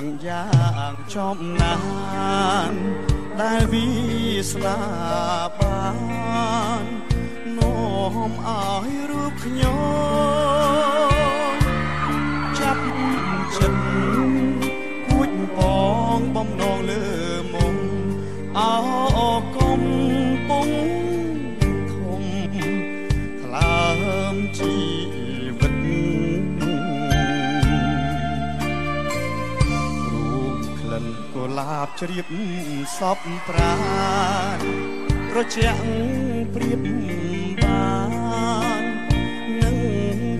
ងយ៉ាងចំណាន ដែលវាស្ដាបាននាំឲ្យរូបខ្ញុំចាប់ចិត្ត លាបជ្រាបសពប្រានត្រជាក់ព្រៀបបាននឹង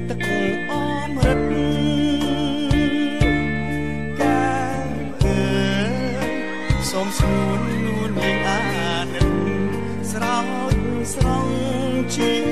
ទឹកអមរិតកែអើយសូមស្នួននួននាងអានិតស្រោចស្រង់ជី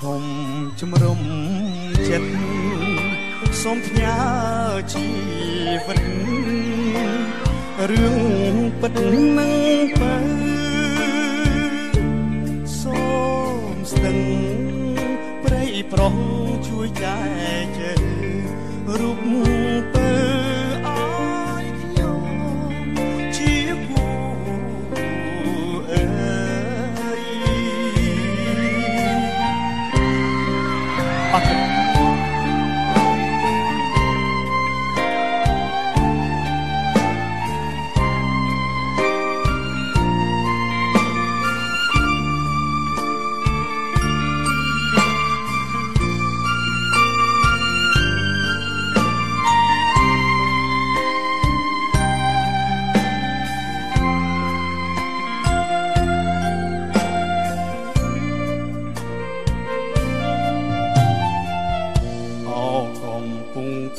ធំជំរុំចិត្តសូមផ្ញើជីវិតរឿងពិតនឹងបើសូមស្ទឹងព្រៃប្រុងជួយចែកជើរូបពើអើ អ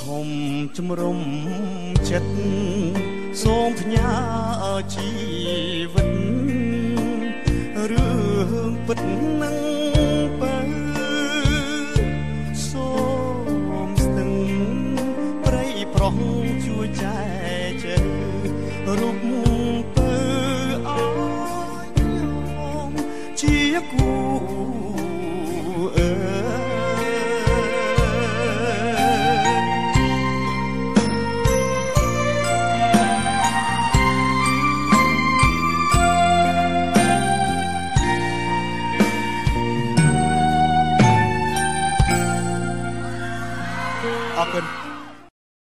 ធំជំរុំចិត្តសូមផ្ញើជីវិតរឿងពិតនឹងបើសូមស្ទឹងព្រៃប្រុងជួយចែកជើរូបពើអើយខ្ញុំជាគូ អរគុណ